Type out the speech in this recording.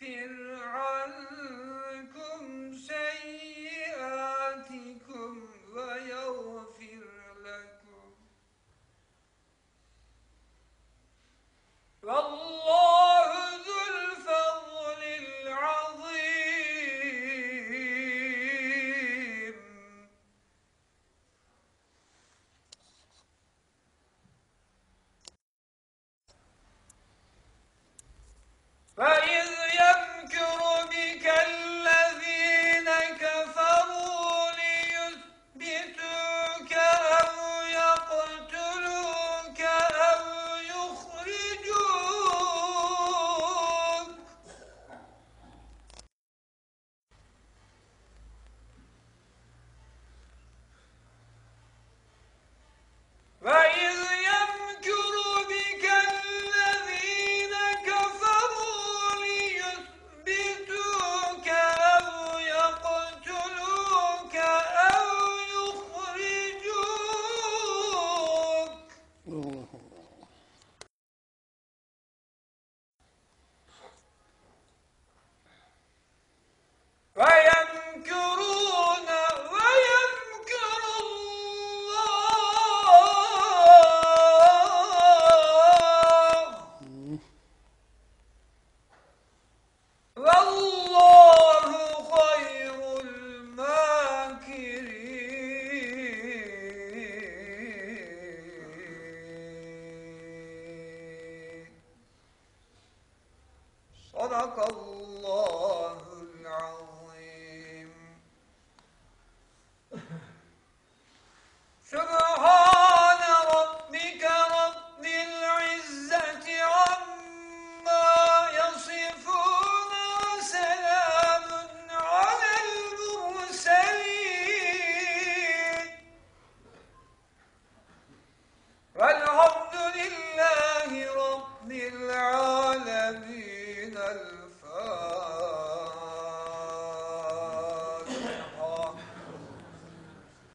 فرعون صدق الله Oh.